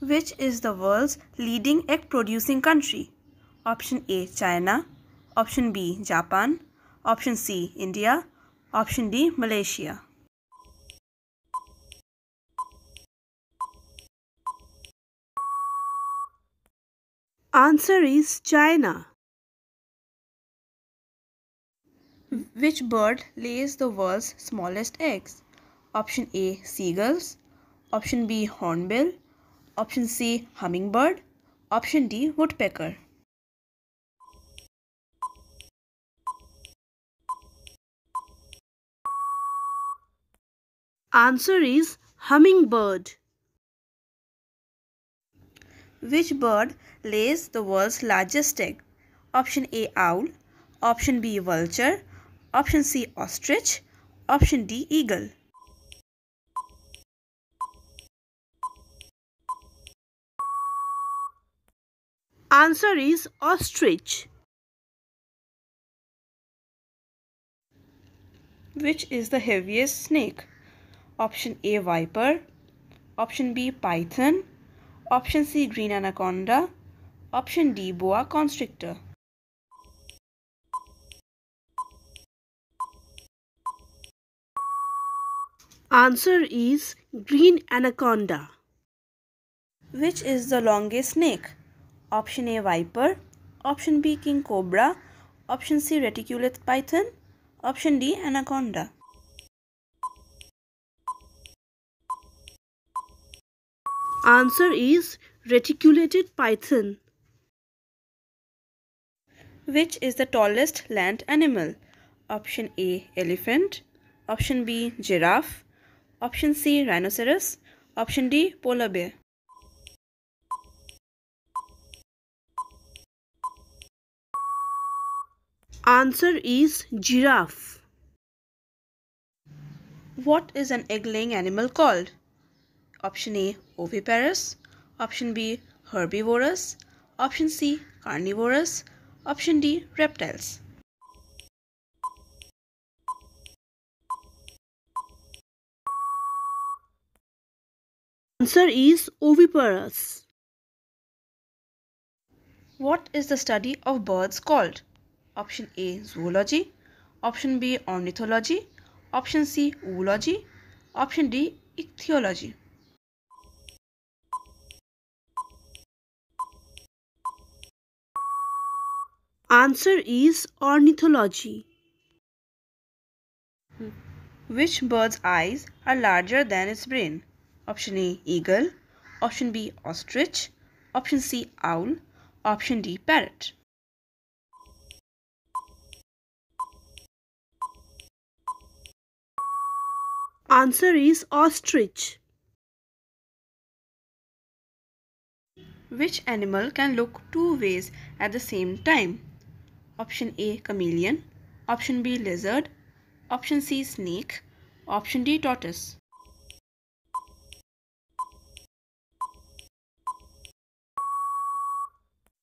Which is the world's leading egg producing country? Option A China, Option B Japan, Option C India, Option D Malaysia. Answer is China. Which bird lays the world's smallest eggs? Option A seagulls, Option B hornbill, Option C hummingbird, Option D woodpecker. Answer is hummingbird. Which bird lays the world's largest egg? Option A owl, Option B vulture, Option C ostrich, Option D eagle. Answer is ostrich. Which is the heaviest snake? Option A viper, Option B python, Option C green anaconda, Option D boa constrictor. Answer is green anaconda. Which is the longest snake? Option A viper, Option B king cobra, Option C reticulate python, Option D anaconda. Answer is reticulated python. Which is the tallest land animal? Option A elephant, Option B giraffe, Option C rhinoceros, Option D polar bear. Answer is giraffe. What is an egg-laying animal called? Option A oviparous, Option B herbivorous, Option C carnivorous, Option D reptiles. Answer is oviparous. What is the study of birds called? Option A zoology, Option B ornithology, Option C oology, Option D ichthyology. Answer is ornithology. Which bird's eyes are larger than its brain? Option A eagle, Option B ostrich, Option C owl, Option D parrot. Answer is ostrich. Which animal can look two ways at the same time? Option A chameleon, Option B lizard, Option C snake, Option D tortoise.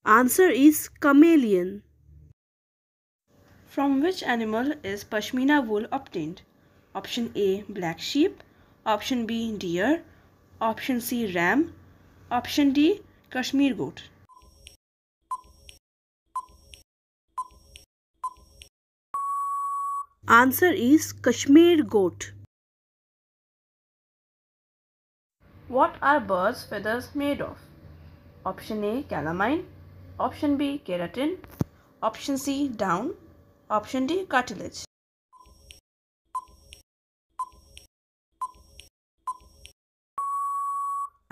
Answer is chameleon. From which animal is pashmina wool obtained? Option A black sheep, Option B deer, Option C ram, Option D Kashmir goat. Answer is Kashmir goat. What are birds' feathers made of? Option A calamine, Option B keratin, Option C down, Option D cartilage.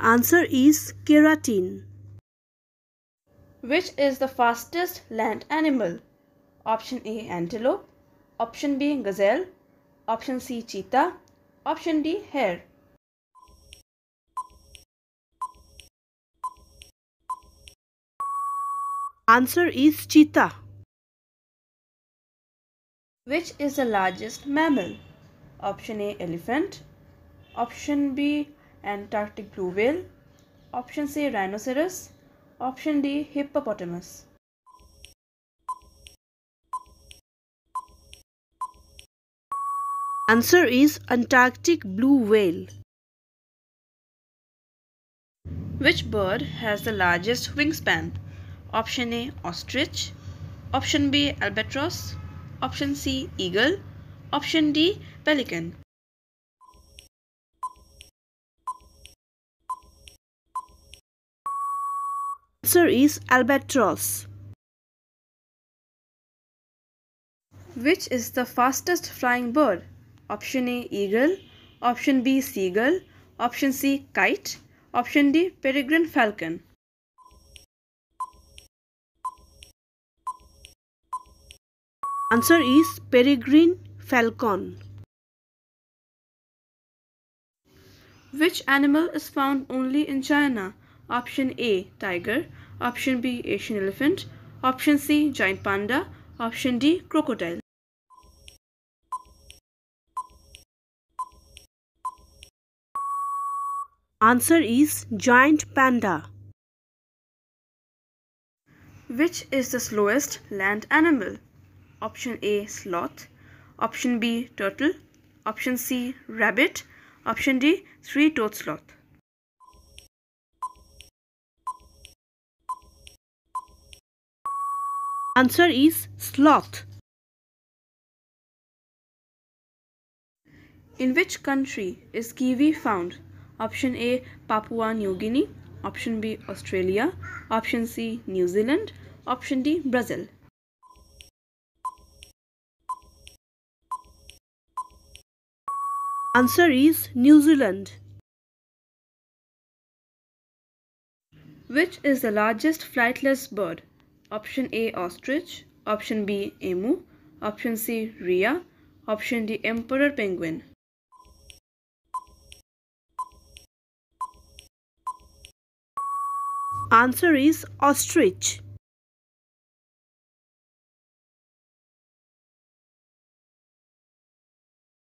Answer is keratin. Which is the fastest land animal? Option A antelope, Option B gazelle, Option C cheetah, Option D hare. Answer is cheetah. Which is the largest mammal? Option A elephant, Option B Antarctic blue whale, Option C rhinoceros, Option D hippopotamus. Answer is Antarctic blue whale. Which bird has the largest wingspan? Option A ostrich, option B albatross, option C eagle, option D pelican. Answer is albatross. Which is the fastest flying bird? Option A eagle, option B seagull, option C kite, option D peregrine falcon. Answer is peregrine falcon. Which animal is found only in China? Option A tiger, option B Asian elephant, option C giant panda, option D crocodile. Answer is giant panda. Which is the slowest land animal? Option A sloth, option B turtle, option C rabbit, option D three-toed sloth. Answer is sloth. In which country is kiwi found? Option A Papua New Guinea, option B Australia, option C New Zealand, option D Brazil. Answer is New Zealand. Which is the largest flightless bird? Option A ostrich, option B emu, option C rhea, option D emperor penguin. Answer is ostrich.